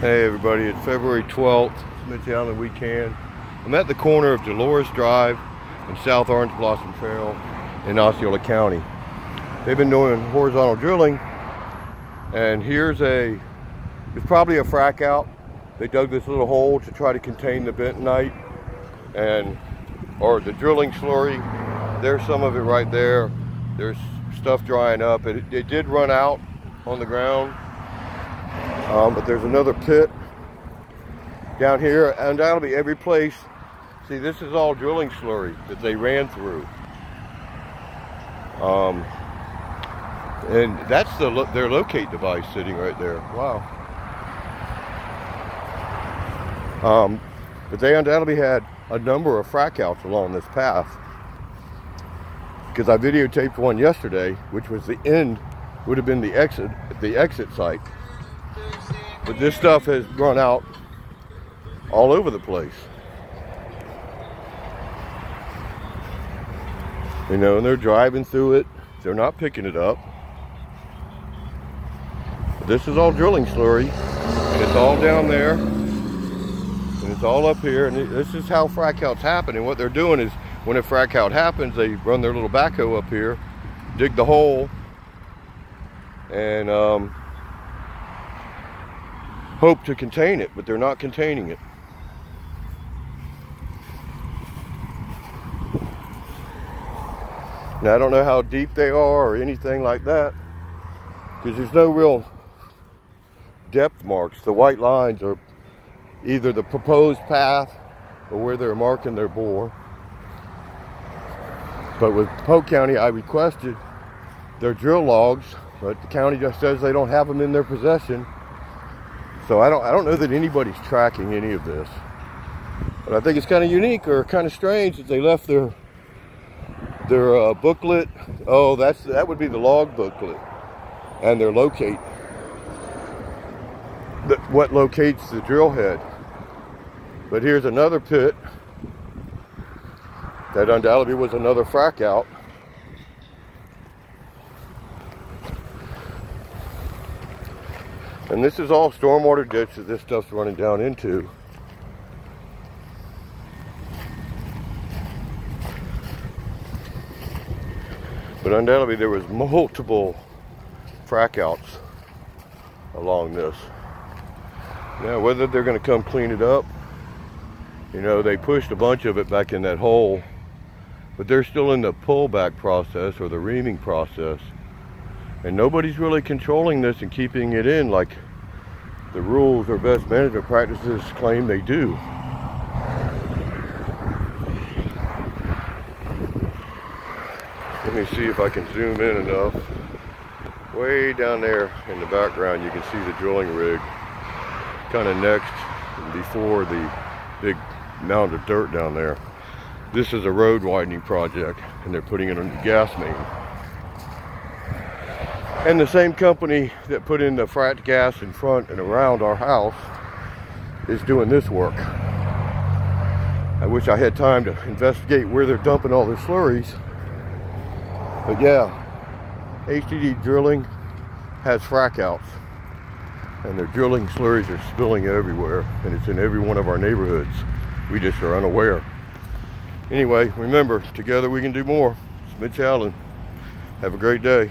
Hey everybody, it's February 12th, Smith Midtown weekend. I'm at the corner of Dolores Drive and South Orange Blossom Trail in Osceola County. They've been doing horizontal drilling and here's a, it's probably a frac out. They dug this little hole to try to contain the bentonite and, or the drilling slurry. There's some of it right there. There's stuff drying up. It, it did run out on the ground um, but there's another pit down here, undoubtedly every place. See, this is all drilling slurry that they ran through. Um, and that's the their locate device sitting right there. Wow. Um, but they undoubtedly had a number of frac outs along this path. Because I videotaped one yesterday, which was the end, would have been the exit, the exit site. But this stuff has run out all over the place. You know, and they're driving through it. They're not picking it up. This is all drilling slurry. And it's all down there. And it's all up here. And this is how frac outs happen. And what they're doing is when a frac out happens, they run their little backhoe up here, dig the hole, and um, hope to contain it, but they're not containing it. Now, I don't know how deep they are or anything like that because there's no real depth marks. The white lines are either the proposed path or where they're marking their bore. But with Polk County, I requested their drill logs, but the county just says they don't have them in their possession. So I don't, I don't know that anybody's tracking any of this. But I think it's kind of unique or kind of strange that they left their their uh, booklet. Oh, that's that would be the log booklet and their locate. The, what locates the drill head. But here's another pit that undoubtedly was another frac out. And this is all stormwater ditch that this stuff's running down into. But undoubtedly there was multiple frac outs along this. Now whether they're going to come clean it up, you know, they pushed a bunch of it back in that hole, but they're still in the pullback process or the reaming process. And nobody's really controlling this and keeping it in like the rules or best management practices claim they do. Let me see if I can zoom in enough. Way down there in the background you can see the drilling rig kind of next and before the big mound of dirt down there. This is a road widening project and they're putting on the gas main. And the same company that put in the frac gas in front and around our house is doing this work. I wish I had time to investigate where they're dumping all their slurries. But yeah, HDD drilling has frac outs. And their drilling slurries are spilling everywhere. And it's in every one of our neighborhoods. We just are unaware. Anyway, remember, together we can do more. It's Mitch Allen. Have a great day.